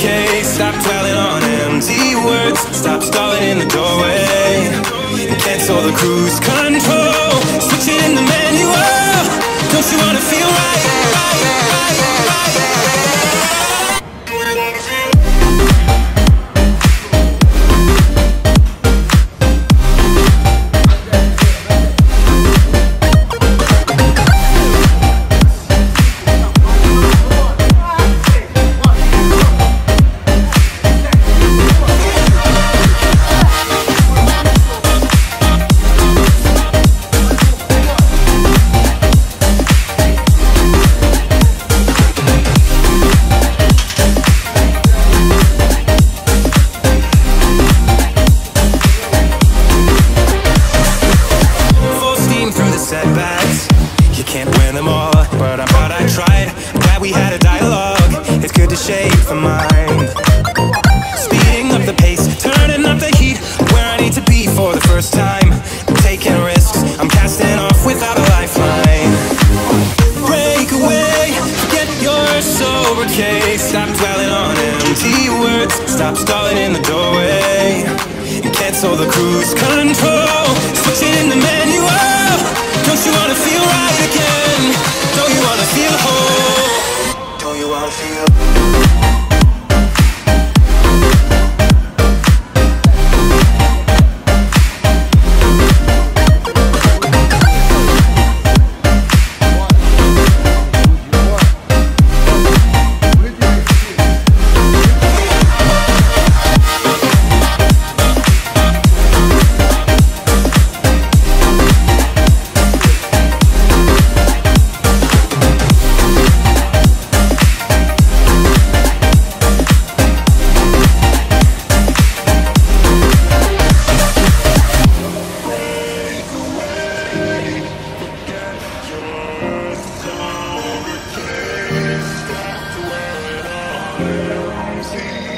Case. Stop dwelling on empty words. Stop stalling in the doorway. Cancel the cruise control. Switch it in the manual. Don't you wanna feel right? right, right, right, win but I thought I tried. Glad we had a dialogue. It's good to shape the mind. Speeding up the pace, turning up the heat. Where I need to be for the first time. Taking risks, I'm casting off without a lifeline. Break away, get your sober case. Stop dwelling on empty words. Stop stalling in the doorway. And cancel the cruise control. Switch it in the manual. Don't you wanna feel right again? Wanna feel whole? see.